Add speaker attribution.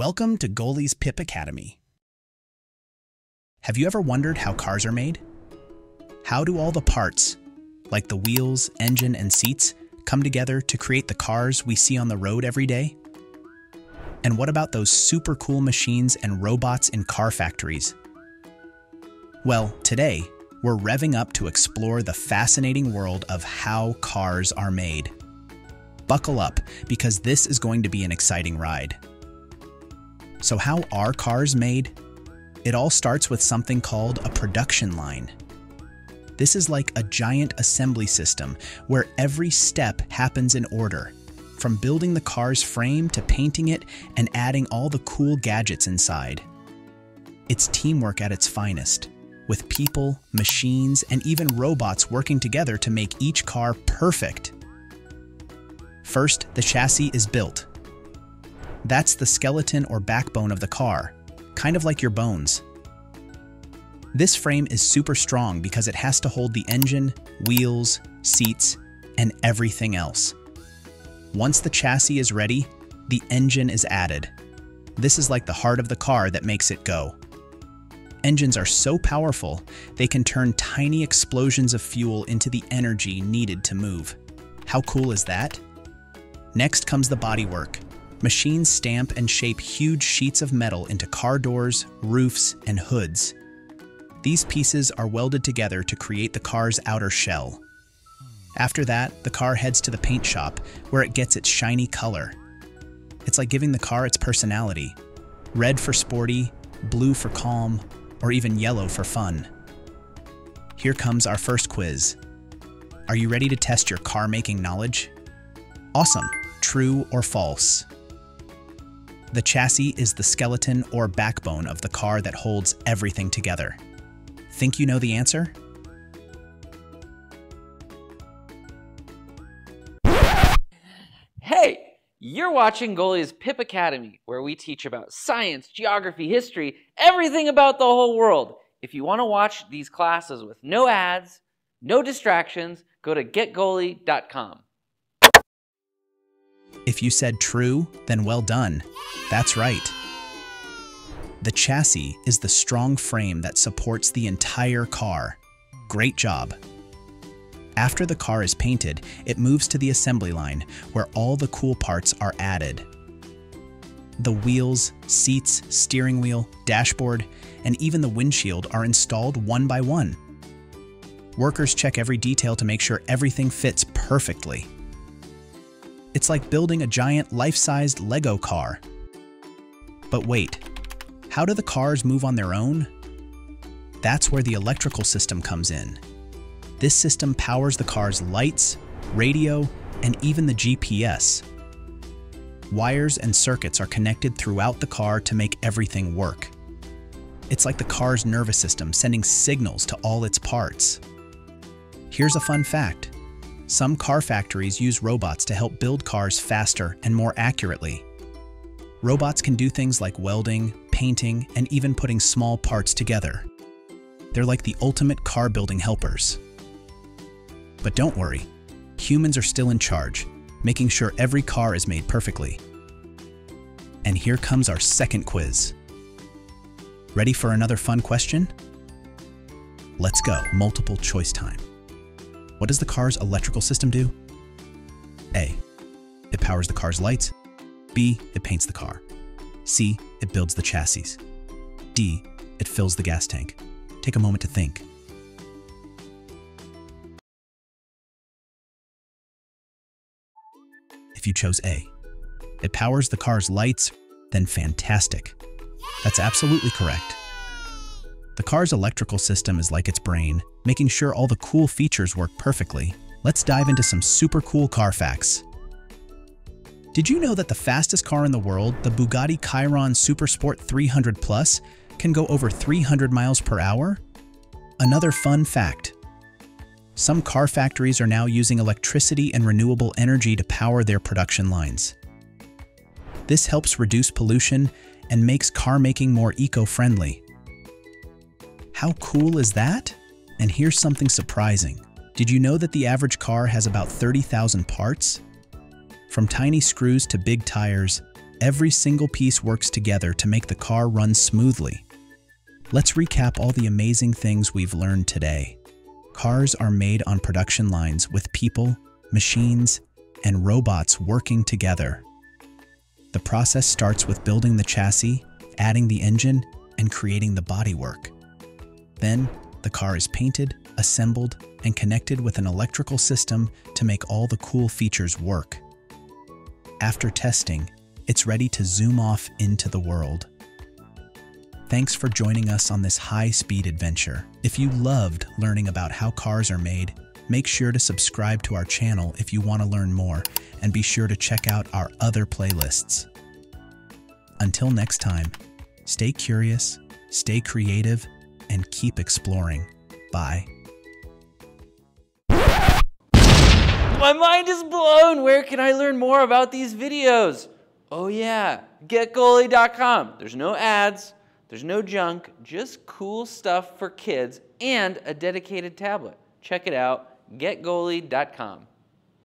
Speaker 1: Welcome to Goalie's Pip Academy. Have you ever wondered how cars are made? How do all the parts, like the wheels, engine, and seats, come together to create the cars we see on the road every day? And what about those super cool machines and robots in car factories? Well, today, we're revving up to explore the fascinating world of how cars are made. Buckle up, because this is going to be an exciting ride. So, how are cars made? It all starts with something called a production line. This is like a giant assembly system where every step happens in order, from building the car's frame to painting it and adding all the cool gadgets inside. It's teamwork at its finest, with people, machines, and even robots working together to make each car perfect. First, the chassis is built. That's the skeleton or backbone of the car, kind of like your bones. This frame is super strong because it has to hold the engine, wheels, seats, and everything else. Once the chassis is ready, the engine is added. This is like the heart of the car that makes it go. Engines are so powerful, they can turn tiny explosions of fuel into the energy needed to move. How cool is that? Next comes the bodywork. Machines stamp and shape huge sheets of metal into car doors, roofs, and hoods. These pieces are welded together to create the car's outer shell. After that, the car heads to the paint shop, where it gets its shiny color. It's like giving the car its personality red for sporty, blue for calm, or even yellow for fun. Here comes our first quiz. Are you ready to test your car making knowledge? Awesome! True or false? The chassis is the skeleton or backbone of the car that holds everything together. Think you know the answer?
Speaker 2: Hey, you're watching Goalie's Pip Academy, where we teach about science, geography, history, everything about the whole world. If you want to watch these classes with no ads, no distractions, go to getgoalie.com.
Speaker 1: If you said true, then well done. That's right. The chassis is the strong frame that supports the entire car. Great job. After the car is painted, it moves to the assembly line, where all the cool parts are added. The wheels, seats, steering wheel, dashboard, and even the windshield are installed one by one. Workers check every detail to make sure everything fits perfectly. It's like building a giant life-sized Lego car. But wait, how do the cars move on their own? That's where the electrical system comes in. This system powers the car's lights, radio, and even the GPS. Wires and circuits are connected throughout the car to make everything work. It's like the car's nervous system sending signals to all its parts. Here's a fun fact. Some car factories use robots to help build cars faster and more accurately. Robots can do things like welding, painting, and even putting small parts together. They're like the ultimate car building helpers. But don't worry, humans are still in charge, making sure every car is made perfectly. And here comes our second quiz. Ready for another fun question? Let's go, multiple choice time. What does the car's electrical system do? A. It powers the car's lights. B. It paints the car. C. It builds the chassis. D. It fills the gas tank. Take a moment to think. If you chose A, it powers the car's lights, then fantastic. That's absolutely correct. The car's electrical system is like its brain, making sure all the cool features work perfectly. Let's dive into some super cool car facts. Did you know that the fastest car in the world, the Bugatti Chiron Supersport 300 Plus, can go over 300 miles per hour? Another fun fact. Some car factories are now using electricity and renewable energy to power their production lines. This helps reduce pollution and makes car making more eco-friendly. How cool is that? And here's something surprising. Did you know that the average car has about 30,000 parts? From tiny screws to big tires, every single piece works together to make the car run smoothly. Let's recap all the amazing things we've learned today. Cars are made on production lines with people, machines, and robots working together. The process starts with building the chassis, adding the engine, and creating the bodywork. Then, the car is painted, assembled, and connected with an electrical system to make all the cool features work. After testing, it's ready to zoom off into the world. Thanks for joining us on this high-speed adventure. If you loved learning about how cars are made, make sure to subscribe to our channel if you want to learn more, and be sure to check out our other playlists. Until next time, stay curious, stay creative, and keep exploring. Bye.
Speaker 2: My mind is blown. Where can I learn more about these videos? Oh, yeah, getgoalie.com. There's no ads, there's no junk, just cool stuff for kids and a dedicated tablet. Check it out, getgoalie.com.